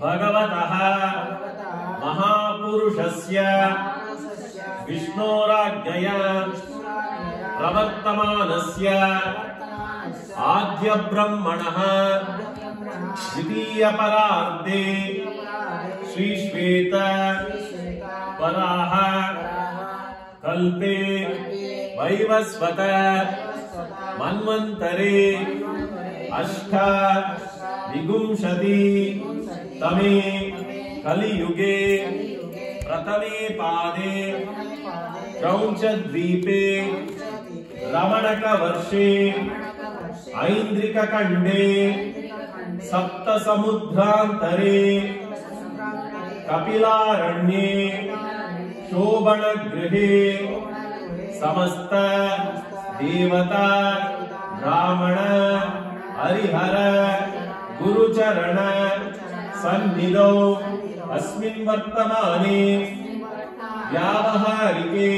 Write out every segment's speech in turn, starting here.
भगवतः महापुरुषस्य विष्णोराज्ञया प्रवर्तमानस्य आद्यब्रह्मणः द्वितीयपरार्धे श्रीश्वेत पराः कल्पे वैवस्वत मन्वन्तरे अष्ट विगुंशति तमे कलियुगे प्रथमे पादे। क्रौञ्चद्वीपे रमणकवर्षे ऐन्द्रिकखण्डे सप्तसमुद्रान्तरे कपिलारण्ये शोभनगृहे समस्त देवता ब्राह्मण हरिहर गुरुचरण सन्निधौ। अस्मिन् वर्तमाने व्यावहारिके।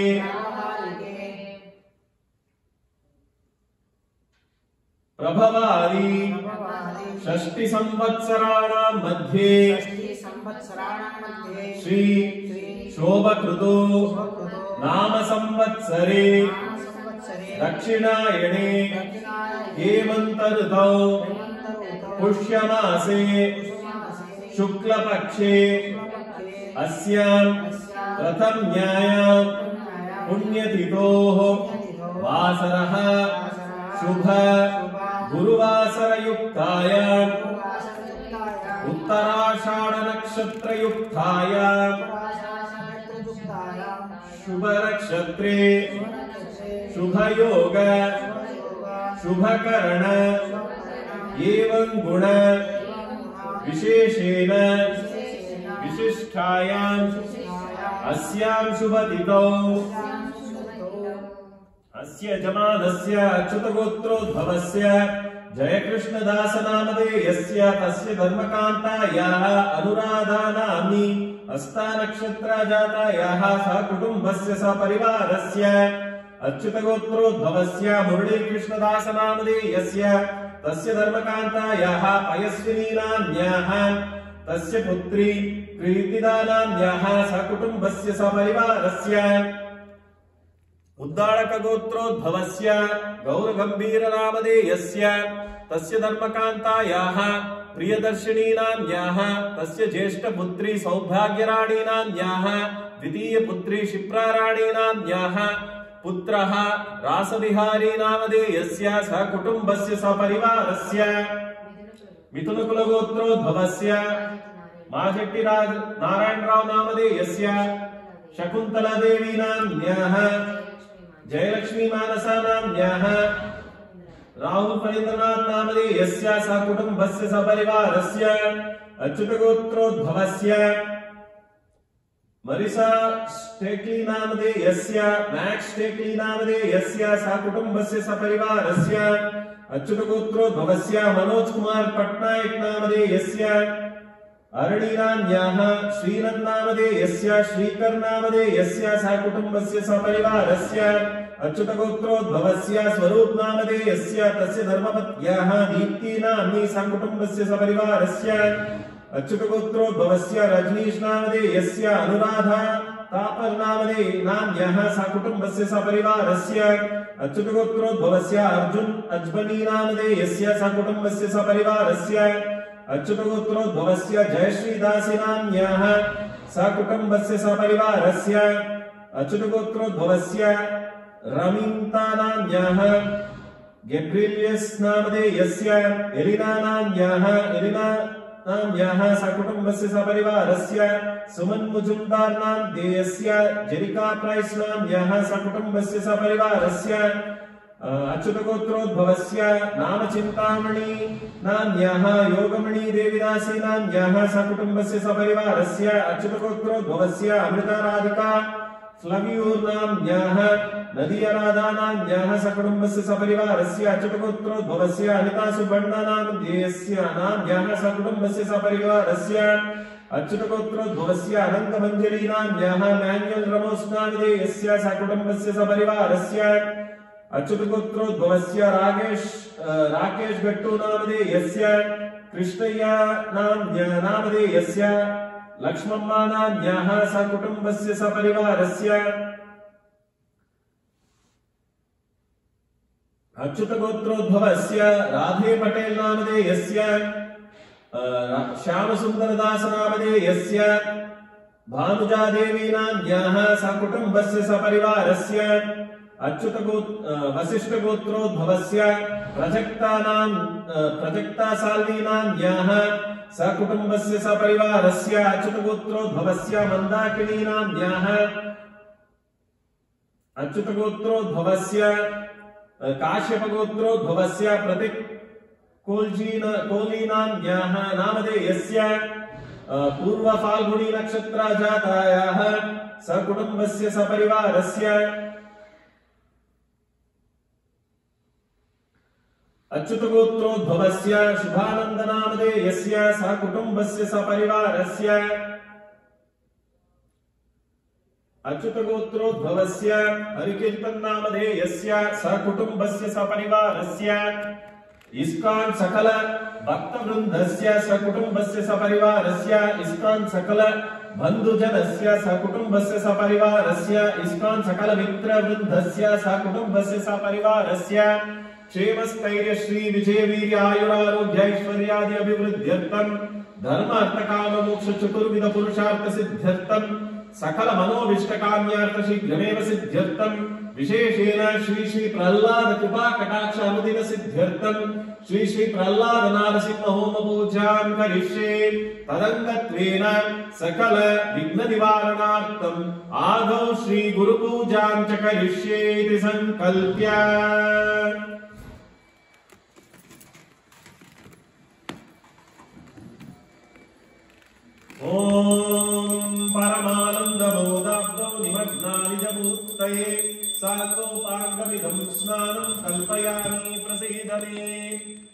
प्रभवारि षष्टि संवत्सराणां मध्ये श्री शोभकृतो नाम संवत्सरे दक्षिणायणे हेमन्त ऋतौ पुष्यमासे शुक्लपक्षे अस्यां प्रथम्यायां पुण्यतिथोः वासरः शुभ गुरुवासरयुक्तायाम् उत्तराषाढनक्षत्रयुक्तायाम् शुभनक्षत्रे शुभयोग शुभकरण एवं गुण। विशेषेण। विशिष्टायाम् अस्यां शुभतिथौ अस्य यजमानस्य अच्युतगोत्रोद्भवस्य नामधेयस्य तस्य धर्मकान्तायाः अनुराधा नाम्नि हस्तानक्षत्रा जातायाः सह कुटुम्बस्य सपरिवारस्य अच्युतगोत्रोद्भवस्य नामधेयस्य तस्य धर्मकान्तायाः पयस्विनी नाम्न्याः तस्य पुत्री प्रीतिदा नाम्न्याः सकुटुम्बस्य सपरिवारस्य। उद्दालकगोत्रोद्भवस्य गौरगम्भीरनामधेयस्य तस्य धर्मकान्तायाः प्रियदर्शिनी नाम्न्याः तस्य ज्येष्ठपुत्री सौभाग्यराणी नाम्न्याः द्वितीयपुत्री क्षिप्राराणी नाम्न्याः पुत्रः रासविहारी नामधेयस्य सकुटुम्बस्य सपरिवारस्य मिथुनकुलगोत्रोद्भवस्य माशेट्टिराज नारायणराव शकुन्तलादेवी नाम्न्याः। जयलक्ष्मी मानसा राहुल फणीन्द्रनाथ नामधेयस्य सह कुटुम्बस्य अच्युतगोत्रोद्भवस्य मरिसा स्टेक्ली नामधेयस्य मैक्स स्टेक्ली नामधेयस्य सह कुटुम्बस्य सपरिवारस्य अच्युतगोत्रोद्भवस्य मनोज कुमार पट्नायक नामधेयस्य अरणीनान्याः श्रीरथ नामधेयस्य श्रीकर नामधेयस्य सह कुटुम्बस्य सपरिवारस्य अच्युतगोत्रोद्भवस्य स्वरूप नामधेयस्य तस्य धर्मपत्याः दीप्ति नाम्नी सकुटुम्बस्य सपरिवारस्य अच्युतगोत्रोद्भवस्य रजनीश नामधेयस्य अनुराधा तापर नामधे नाम्न्याः सकुटुम्बस्य सपरिवारस्य अच्युतगोत्रोद्भवस्य अर्जुन अज्बनी नामधेयस्य सकुटुम्बस्य सपरिवारस्य अच्युतगोत्रोद्भवस्य जयश्रीदासी नाम्न्याः सकुटुम्बस्य सपरिवारस्य अच्युतगोत्रोद्भवस्य रमिन्तानान्याः गेब्रिलियस् नामधेयस्य एलिना नाम्न्याः एलिना सपरिवारस्य अच्युतगोत्रोद्भवस्य नाम चिन्तामणि नाम्न्याः योगमणि देविदासी नाम्न्याः सकुटुम्बस्य सपरिवारस्य अच्युतगोत्रोद्भवस्य अमृता राधिका फ्लवियूर् नाम्न्याः नदिया राधा नाम्न्याः सकुटुम्बस्य सपरिवारस्य अच्युतगोत्रोद्भवस्य अनिता सुबण्णा नामधेयस्य सकुटुम्बस्य सपरिवारस्य अच्युतगोत्रोद्भवस्य अनन्तमञ्जरी नाम्न्याः मैन्युअल् रमोस् नामधेयस्य सकुटुम्बस्य सपरिवारस्य अच्युतगोत्रोद्भवस्य राकेश राकेश गट्टु नामधेयस्य कृष्णय्य नाम्य नामधेयस्य लक्ष्मम्मा नाम्याः सकुटुम्बस्य सपरिवारस्य अच्युतगोत्रोद्भवस्य राधे पटेल नामधेयस्य अ, श्यामसुन्दरदास नामधेयस्य भानुजादेवी नाम्याः सकुटुम्बस्य सपरिवारस्य अच्युतगो अ, वसिष्ठगोत्रोद्भवस्य प्रजक्तानां अ, प्रजक्तासाल्वी नाम्याः सकुटुम्बस्य सपरिवारस्य अच्युतगोत्रोद्भवस्य मन्दाकिनी नाम्याः अच्युतगोत्रोद्भवस्य, काश्यपगोत्रोद्भवस्य प्रति कोल्जीन कोलीनान्याः नामधेयस्य पूर्वफाल्गुणी नक्षत्रा जातायाः सकुटुम्बस्य सपरिवारस्य अच्युतगोत्रोद्भवस्य शुभानन्दनामधेयस्य सकुटुम्बस्य सपरिवारस्य अच्युतगोत्रोद्भवस्य हरिकीर्तन्नामधेयस्य सकुटुम्बस्य सपरिवारस्य इस्कान् सकल भक्तवृन्दस्य सकुटुम्बस्य सपरिवारस्य इस्कान् सकल बन्धुजनस्य सकुटुम्बस्य सपरिवारस्य इस्कान् सकल मित्रवृन्दस्य सकुटुम्बस्य सपरिवारस्य क्षेमस्थैर्य श्री विजय वीर्य आयुरारोग्य ऐश्वर्यादि अभिवृद्ध्यर्थम् धर्म अर्थ काम मोक्ष चतुर्विध पुरुषार्थ सिद्ध्यर्थम् सकल मनोविष्ट काम्यार्थ शीघ्रमेव सिद्ध्यर्थम् विशेषेण श्री श्री प्रह्लाद कृपा कटाक्ष अनुदिन सिद्ध्यर्थम् श्री श्री प्रह्लाद नारसिंह होम पूजां करिष्ये तदङ्गत्वेन सकल विघ्न निवारणार्थम् आदौ श्री गुरु पूजां च करिष्ये इति सङ्कल्प्य ॐ परमानन्दमोदाब्दौ निमग्नानि च मूर्तये सा स्नानम् कल्पयामि प्रसीदने।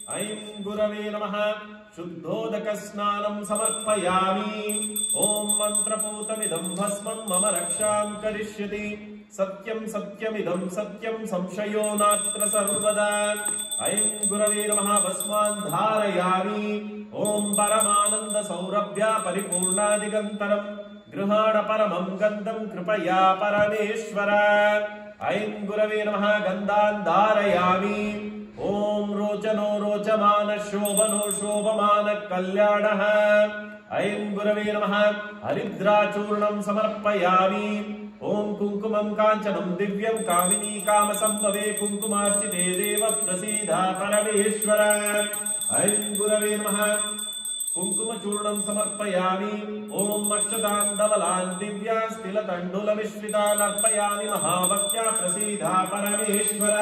अयम् गुरवे नमः। शुद्धोदकस्नानम् समर्पयामि। ॐ मन्त्रपूतमिदम् भस्मम् मम रक्षाम् करिष्यति। सत्यम् सत्यमिदम् सत्यम् संशयो नात्र सर्वदा। अयम् गुरवे नमः भस्मान् धारयामि। ॐ परमानन्दसौरभ्या परिपूर्णादिगन्तरम् गृहाण परमम् गन्तम् कृपया परमेश्वर। ऐं गुरवे नमः गन्धान् धारयामि। ॐ रोचनो रोचमान शोभनो शोभमान कल्याणः। ऐं गुरवे नमः हरिद्राचूर्णं समर्पयामि। ॐ कुङ्कुमं काञ्चनं दिव्यं कामिनी कामसम्भवे कुङ्कुमार्चिते देव प्रसीद परमेश्वर ऐं गुरवे नमः चूर्णम् समर्पयामि ॐ अक्षताण्डवलान् दिव्या स्थिलतण्डुल मिश्रितान् अर्पयामि महावत्या प्रसीदा परमेश्वर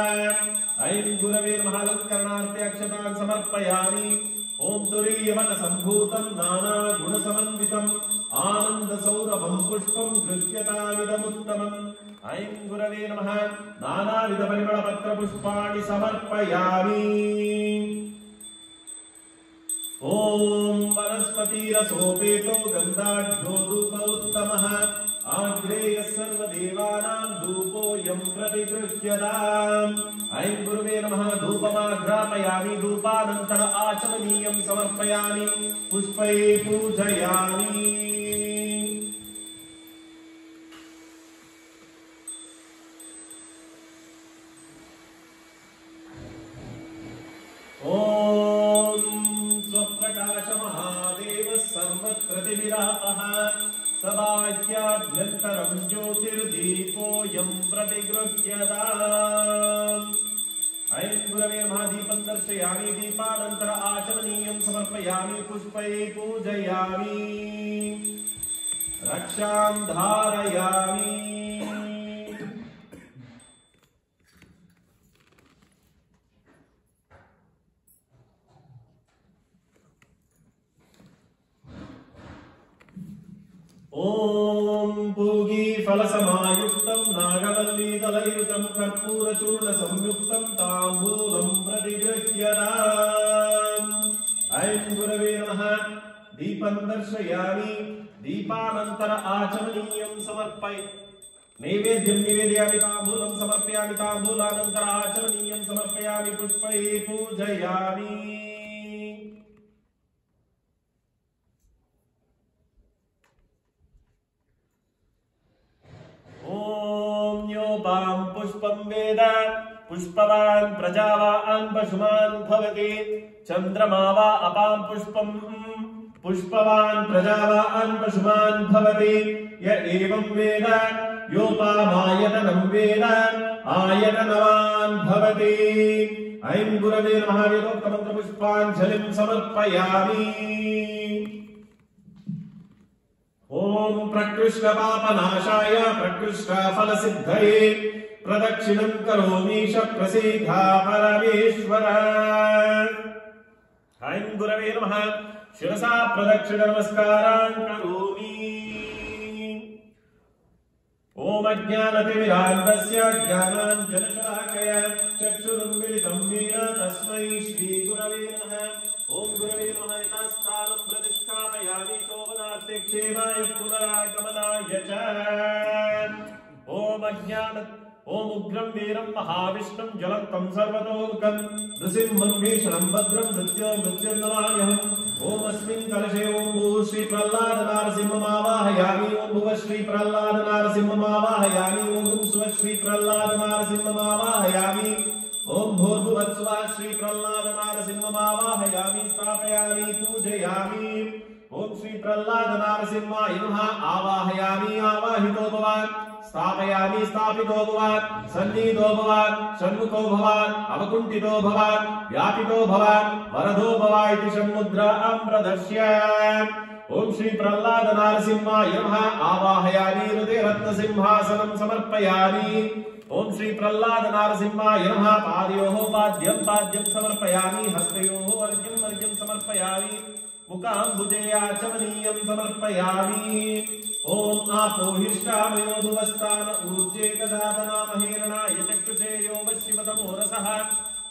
अयम् गुरवे नलङ्करणान्ते अक्षतान् समर्पयामि ॐ तुरीयमनसम्भूतम् नानागुणसमन्वितम् आनन्दसौरभम् पुष्पम् गृह्यतामिदमुत्तमम् अयम् गुरवे नमः नानाविधपरिमलपत्रपुष्पाणि समर्पयामि ॐ वनस्पतिरसोपेतो गन्धाढ्यो धूप उत्तमः आग्नेयः सर्वदेवानां धूपोऽयं प्रतिगृह्यताम् ऐं गुरुवे नमः, धूपमाघ्रापयामि धूपानन्तर आचमनीयम् समर्पयामि, पुष्पै पूजयामि। सबाह्याभ्यन्तरं ज्योतिर्दीपोऽयं प्रतिगृह्यताम् ऐं गुरवे महादीपं दर्शयामि दीपानन्तर आचमनीयं समर्पयामि पुष्पै पूजयामि। रक्षां धारयामि ॐ पूगीफलसमायुक्तं नागवल्लीदलयुतं कर्पूरचूर्णसंयुक्तं ताम्बूलं प्रतिगृह्यताम् ऐं गुरवे नमः। दीपं दर्शयामि। दीपानन्तर आचमनीयं समर्पय। नैवेद्यं निवेदयामि ताम्बूलं, समर्पयामि ताम्बूलानन्तर आचमनीयं समर्पयामि पुष्पैः पूजयामि। पुष्पं वेद, पुष्पवान् प्रजावान् पशुमान् भवति चन्द्रमा वा अपां पुष्पम् पुष्पवान् प्रजावान् पशुमान् भवति, य एवं वेद, योपामायतनं वेद, आयतनवान् भवति। ऐं गुरवे नमः समर्पयामि। ॐ प्रकृष्टपापनाशाय प्रकृष्टफलसिद्धये प्रदक्षिणं करोमीश प्रसीधा परमेश्वर। ऐं गुरवे नमः। शिरसा प्रदक्षिणनमस्कारान् करोमि। ॐ अज्ञानतिमिरान्धस्य ज्ञानाञ्जनशलाकय चक्षुरुन्मिलितं येन तस्मै श्रीगुरवे नमः। ॐ गुरवे नमः। शोभनात्यक्षेमाय पुनरागमनाय च ॐ अज्ञान ॐ उग्रं वीरं महाविष्णुं ज्वलन्तं सर्वतोमुखं नृसिंहं भीषणं भद्रं मृत्यो मृत्युर्नमाम्यहम् ॐ अस्मिन् कलशे ॐ भूः श्री प्रह्लाद नारसिंहमावाहयामि ॐ भुवः नारसिंहमावाहयामि ॐ हुं स्वः श्री प्रह्लाद नारसिंहमावाहयामि ॐ भूर्भुवत्स्वः श्री प्रह्लाद नारसिंहमावाहयामि स्थापयामि, पूजयामि। ॐ श्री प्रहलाद नारसिंहाय नमः आवाहयामि आवाहितो भवान् स्थापयामि स्थापितो भवान् सन्नीतो भवान् षण्मुखो भवान् अवकुण्ठितो भवान् व्यापितो भवान् वरदो भवा इति प्रदर्श्य ॐ श्री प्रह्लाद नारसिंहाय नमः आवाहयामि हृदयरत्नसिंहासनं समर्पयामि ॐ श्री प्रहलाद नारसिंहाय नमः पादयोः पाद्यं पाद्यं समर्पयामि हस्तयोः वर्ग्यं वर्ग्यं समर्पयामि मुखाम्बुजयाचमनीयं समर्पयामि ॐ आपोहिष्टामयो भुवस्तान ऊर्जे ददातनामहेरणाय चक्षुषे यो वशिवतमोरसः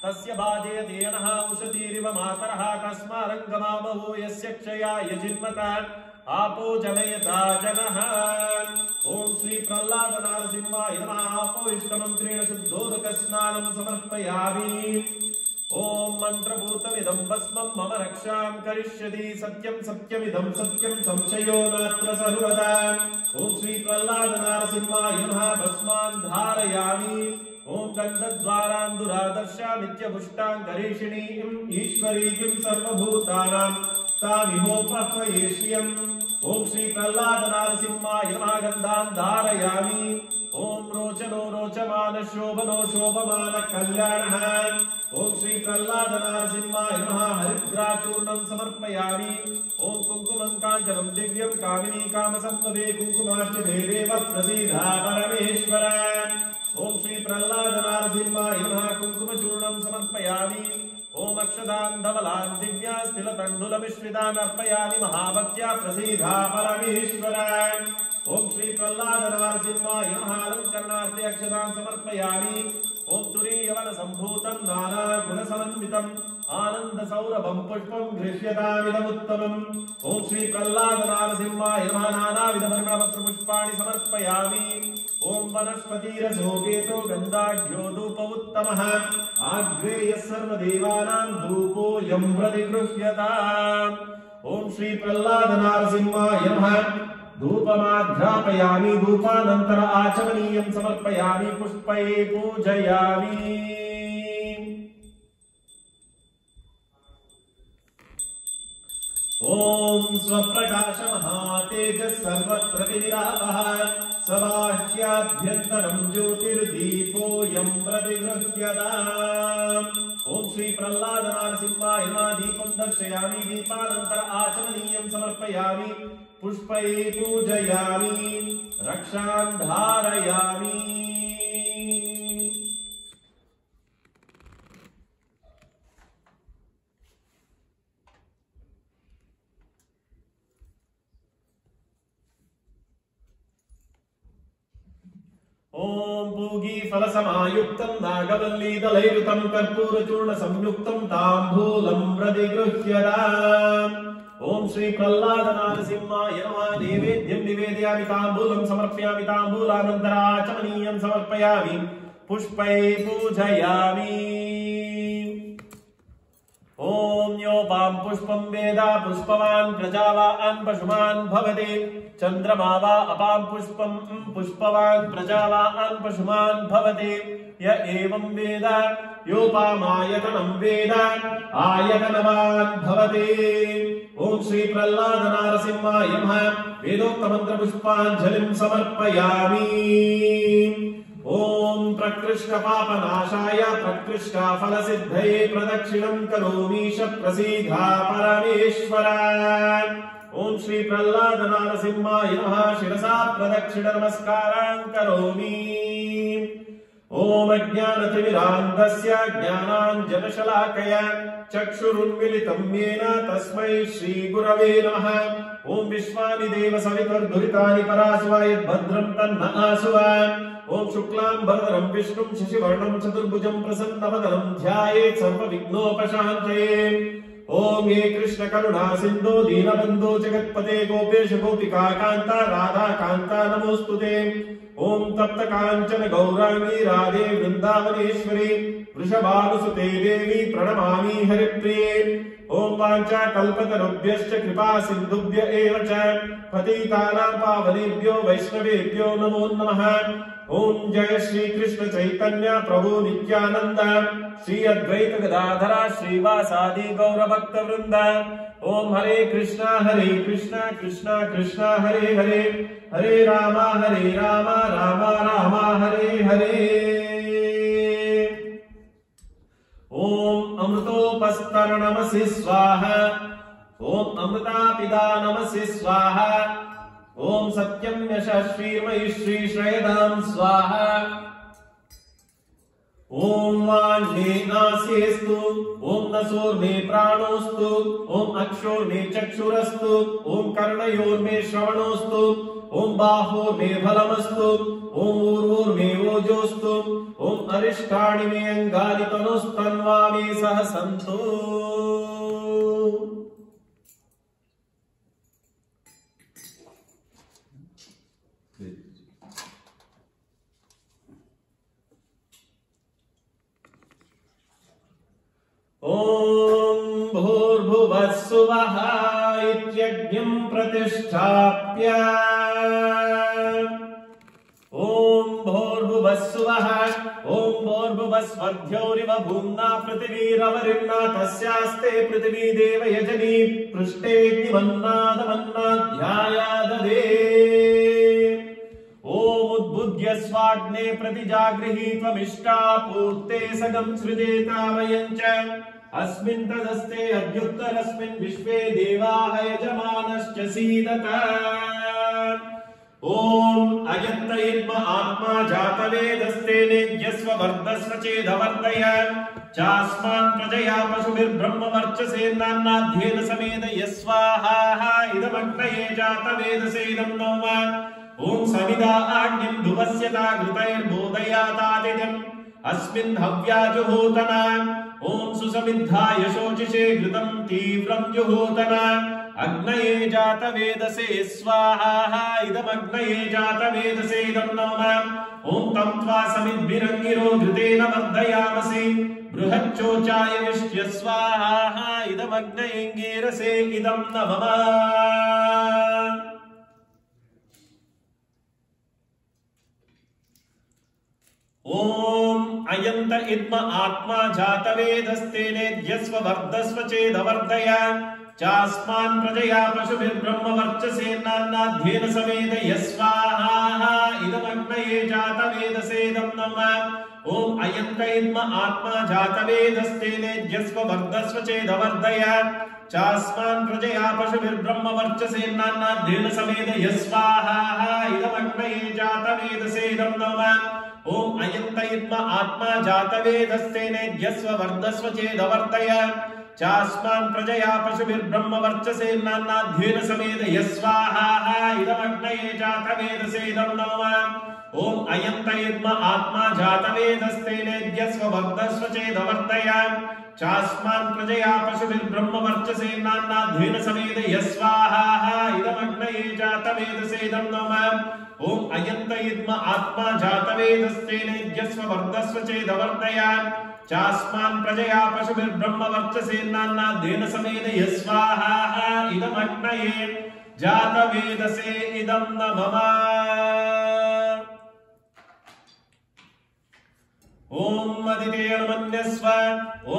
तस्य बाधेयतेनः उषतीरिव मातरः तस्मारङ्गमामहो यस्य क्षयाय जिन्मत। आपो जनयता जनः। ॐ श्री प्रह्लाद नारसिंहाय नमः। आपोहिष्टमन्त्रेण शुद्धोदकस्नानं समर्पयामि। ॐ मन्त्रभूतमिदं भस्मं मम रक्षां करिष्यति सत्यं सत्यमिदं सत्यं संशयो नात्र सर्वदा। ॐ श्री प्रह्लाद नारसिंहाय नमः भस्मान् धारयामि। ॐ गन्धद्वारान् दुरादर्शा नित्यपुष्टां करीषिणीम् ईश्वरीं सर्वभूतानां तामिहोपह्वयेष्यम् ॐ श्री प्रह्लाद नारसिंहाय नमः गन्धान् धारयामि ॐ रोचनो रोचमान शोभनो शोभमान कल्याणः ॐ श्री प्रह्लाद नारसिंहाय नमः समर्पयामि। ॐ कुङ्कुमं काञ्चनं दिव्यं कामिनी कामसम्पदे कुङ्कुमाष्टभे देव प्रसीदा परमेश्वर ॐ श्री प्रह्लाद नारसिंहाय नमः। कुङ्कुमचूर्णं समर्पयामि। ॐ अक्षदान् धवलान् दिव्यास्तिलतण्डुलमिश्रितान् अर्पयामि। महाभक्त्या प्रसीदा परमेश्वर ॐ श्री प्रह्लाद नारसिंहाय नमः अलङ्करणार्थे अक्षदान् समर्पयामि ॐ तुरीयवन सम्भूतं नानागुणसमन्वितम् आनन्दसौरभं पुष्पं गृह्यतामिदमुत्तमम् ॐ श्री प्रह्लाद नारसिंहाय नमः नानाविधपरिमलपत्रपुष्पाणि समर्पयामि ॐ वनस्पतिरसोपेतो गन्धाढ्यो धूप उत्तमः आग्रेयः सर्वदेवानां धूपोऽयं प्रतिगृह्यताम् ॐ श्री प्रह्लाद नारसिंहाय नमः धूपमाघ्रापयामि धूपानन्तर आचमनीयं समर्पयामि पुष्पये पूजयामि। ॐ स्वप्रकाश महातेजः सर्वप्रतिरापः सबाह्याभ्यन्तरं ज्योतिर्दीपोऽयं प्रतिगृह्यताम्। ॐ श्री प्रहलाद हिमा दीपं दर्शयामि दीपानन्तर आचमनीयं समर्पयामि पुष्प पूजयामि रक्षा धारयामि। ॐ पूगीफलसमायुक्तं नागवल्लीदलैरुतं कर्पूरचूर्णसंयुक्तं ताम्बूलं प्रतिगृह्यताम् ॐ श्री प्रह्लाद नारसिंहाय नमः नैवेद्यं निवेदयामि ताम्बूलं समर्पयामि ताम्बूलानन्तराचमनीयं समर्पयामि पुष्पै पूजयामि ॐ योपां पुष्पं वेद पुष्पवान् प्रजावान् पशुमान् भवति। चन्द्रमा वा अपां पुष्पं पुष्पवान् प्रजावान् पशुमान् भवति। य एवं वेद योपामायतनं वेद, आयतनवान् भवति। ॐ श्री प्रह्लाद नारसिंहाय नमः। वेदोक्तमन्त्रपुष्पाञ्जलिं समर्पयामि। ॐ प्रकृष्टपापनाशाय प्रकृष्टफलसिद्धये प्रदक्षिणं करोमीश प्रसीधा परमेश्वर। ॐ श्री प्रह्लाद नारसिंहाय नमः शिरसा प्रदक्षिण नमस्कारान् करोमि। ॐ अज्ञानतिमिरान्धस्य ज्ञानाञ्जनशलाकया चक्षुरुन्मिलितं येन तस्मै श्रीगुरवे नमः। ॐ विश्वानि देव सवितुर्धुरितानि परासुवा यद्भद्रं तन्न आसुवा। ॐ शुक्लां वरदरं विष्णुं शशिवर्णं चतुर्भुजं प्रसन्नवदनं ध्यायेत् सर्वविघ्नोपशान्तये। ॐ ये कृष्ण करुणा सिन्धो दीनबन्धो जगत्पते गोपेश गोपिका कान्ता राधा कान्ता नमोऽस्तु ते ॐ तप्त काञ्चन गौराङ्गी राधे वृन्दावनेश्वरी, वृषभानुसुते देवी प्रणमामि हरिप्रिये। ॐ वाञ्छा कल्पतरुभ्यश्च कृपा सिन्धुभ्य एव च। पतितानां पावनेभ्यो वैष्णवेभ्यो नमो नमः। ॐ जय श्री कृष्ण चैतन्य प्रभु नित्यानन्द। श्री अद्वैत गदाधरा श्रीवासादि गौरभक्त वृंद ॐ हरे कृष्णा हरे कृष्णा कृष्णा कृष्णा, हरे हरे। हरे राम, हरे रामा रामा रामा, हरे हरे। ओम अमृतोपस्तरणमसि स्वाहा। ॐ अमृतापिदा नमसि स्वाहा। ॐ सत्यं श्री श्रीश्रयदां स्वाहा। ॐ ओम नसो मे नसोर्मे ओम अक्षो अक्षोर्मे चक्षुरस्तु ॐ कर्णयोर्मे ओम बाहो मे फलमस्तु ॐ ऊर्वोर्मे ओजोस्तु, ओम अरिष्टाणि मे अङ्गानि तनुस्तन्वा मे सह सन्तु। ॐ भूर्भुवः सुवः इत्यग्निं प्रतिष्ठाप्य ॐ भूर्भुवः सुवः ॐ भूर्भुवः स्वर्ध्योरिव भूम्ना पृथिवीरवरिम्ना तस्यास्ते पृथिवी देव यजनी पृष्ठेऽग्निमन्नादमन्नाध्यायाददे ोमुद्बुद्ध्य स्वाग्ने प्रतिजागृही त्वमिष्टा पूर्ते सगं सृजेतावयम् च अस्मिन् तदस्ते अद्युत्तरस्मिन् विश्वे देवाः यजमानश्च सीदत। ॐ अयन्त इद्म आत्मा जातवेदस्ते नेद्यस्व वर्धस्व चेदवर्धय चास्मान् प्रजया पशुभिर्ब्रह्मवर्चसेन्नान्नाध्येन समेत यस्वाहा इदमग्नये जातवेदसेदं नौम। ॐ सविदा आज्ञं ध्रुवस्यता घृतैर्बोधयातादिजम् अस्मिन् हव्याजुहोतना। ॐ सुसमिद्धाय शोचिषे घृतं तीव्रं जुहोतना। अग्नये जातवेदसे स्वाहा इदमग्नये जातवेदसे इदं नमः। ॐ तं त्वा समिद्भिरङ्गिरो घृतेन वर्धयामसि बृहच्चोचाय विष्ट्य स्वाहा इदमग्नयेङ्गीरसे इदं नमः। ॐ अयन्त इद्म आत्मा जातवेदस्तेनेद्यस्व वर्धस्व चेदवर्धय। चास्मान् प्रजया पशुभिर्ब्रह्मवर्चसेन्नान्नाध्येन समेत यस्वाहा इदमग्नये जातवेदसेदं नमः। ॐ अयन्त इद्म आत्मा जातवेदस्तेनेद्यस्व वर्धस्व चेदवर्धय। चास्मान् प्रजया पशुभिर्ब्रह्मवर्चसेन्नान्नाध्येन समेत यस्वाहा इदमग्नये जातवेदसेदं नमः। अयन्त इद्म आत्मा जातवेदस्तेनेद्यस्व वर्धस्व चेदवर्तय। चास्मान् प्रजया पशुभिर्ब्रह्म पशुभिर्ब्रह्मवर्चसेन्नान्नाध्येन समेत यस्वाहा इदमग्नये जातवेदसेदं नमः अयन्त इद्म आत्मा जातवेदस्तेनेद्यस्व वर्धस्व चेदवर्तय। चास्मान् प्रजया पशुभिर्ब्रह्म पशुभिर्ब्रह्मवर्चसेन्नान्नाध्येन समेत यस्वाहा इदमग्नये जातवेदसेदं नमः ॐ अयन्त इद्म आत्मा जातवेदस्तेनेद्यस्व वर्धस्व चेदवर्तय चास्मान् प्रजया पशुभिर्ब्रह्मवर्चसेन्नान्नाद्येन समेन यस्वाहा इदमग्नये जातवेदसे इदं न मम ॐ अदितेर्मन्यस्व ॐ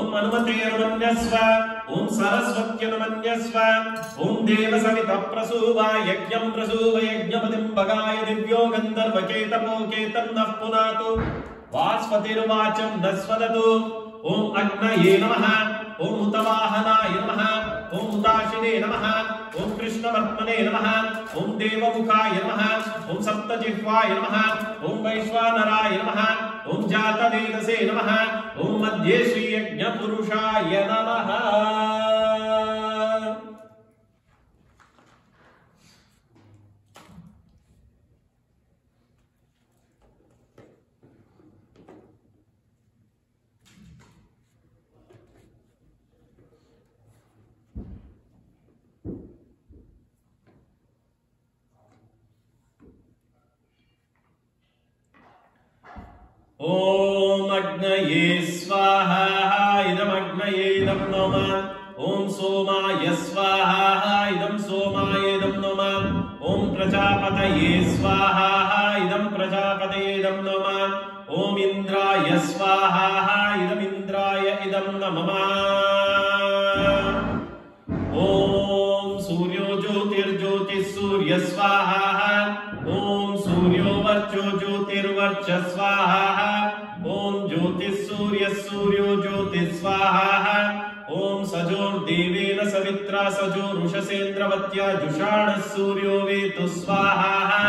हनुमतेर्मन्यस्व ॐ सरस्वत्यनुमन्यस्व, ॐ देवसवितप्रसूव यज्ञं प्रसूव यज्ञपतिं भगाय दिव्यो गन्धर्वकेतपो केतन्नः पुनातु। वास्पतिर्वाचं न स्वदतु ॐ अग्नये नमः, ॐ उतवाहनाय नमः, ॐ उदाशिने नमः, ॐ कृष्णवर्त्मने नमः, ॐ देवमुखाय नमः, ॐ सप्तजिह्वाय नमः, ॐ वैश्वानराय नमः, ॐ जातवेदसे नमः ॐ मध्ये श्रीयज्ञपुरुषाय नमः। ॐ अग्नये स्वाहा इदमग्नये इदं नमः। ॐ सोमाय स्वाहा इदं सोमाय इदं नमः। ॐ प्रजापतये स्वाहा इदं प्रजापतये इदं नमः। ॐ इन्द्राय स्वाहा इदमिन्द्राय इदं नमः सवित्रा सजोरुषसेन्द्रवत्या जुषाणः सूर्यो वेतु स्वाहा।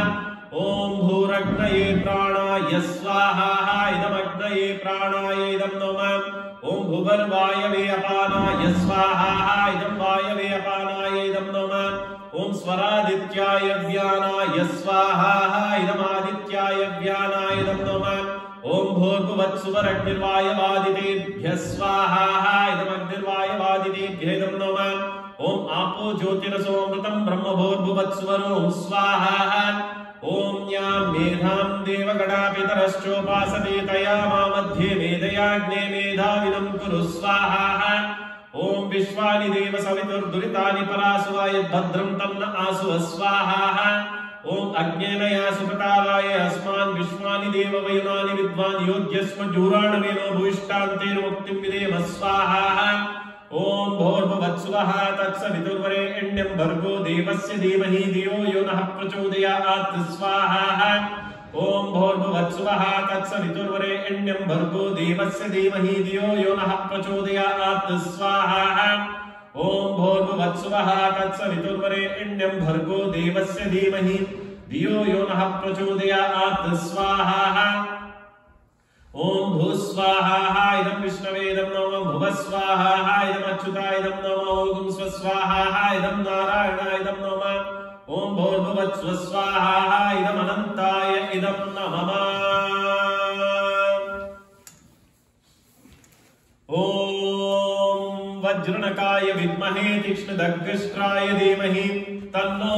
ॐ भूरग्नये प्राणाय स्वाहा। इदमग्नये प्राणाय इदं नमः। ॐ भुवर्वायवे अपानाय स्वाहा। इदं वायवे अपानाय इदं नमः। ॐ स्वरादित्याय व्यानाय स्वाहा। इदमादित्याय व्यानाय इदं नमः। ॐ भूर्भुवत्सुवरग्निर्वायवादितेभ्यः स्वाहा। इदमग्निर्वायवादितेभ्यः इदं नमः। ॐ आपो ज्योतिरसोऽमृतं ब्रह्मभूर्भुवत्सुवरो, स्वाहा। ॐ यां मेधां देवगणापितरश्चोपासते तया मध्ये मेधयाग्ने मेधाविदं कुरु, स्वाहा। ॐ विश्वानि देव सवितुर्दुरितानि परासुवा यद्भद्रं तं न आसु स्वाहा। ॐ अग्नेन या सुपतालाय अस्मान् विश्वानि देव वयुनानि विद्वान् योग्यस्म जूराणवेनो भूयिष्ठान्तेन मुक्तिं विदेम स्वाहा। ॐ भोर्भुवत्सुवः तत्सवितुर्वरेण्यं भर्गो देवस्य धीमहि धियो यो नः प्रचोदयात् स्वाहा। ॐ भोर्भुवत्सुवः तत्सवितुर्वरेण्यं भर्गो देवस्य धीमहि धियो यो नः प्रचोदयात् स्वाहा। ॐ भोर्भुवत्सुवः तत्सवितुर्वरेण्यं भर्गो देवस्य धीमहि धियो यो नः प्रचोदयात् स्वाहा। ॐ भूस्वाहा इदं विष्णवेदं नमो भुवस्वाहा इदम् अच्युतायदं नमो ॐ स्वस्वाहा इदं नारायणायदं नमः ॐ भोर्भुवत्स्वस्वाहा इदमनन्ताय इदं नमः। ॐ वज्रणकाय विद्महे तीक्ष्णदग्गष्ट्राय धीमहि तन्नो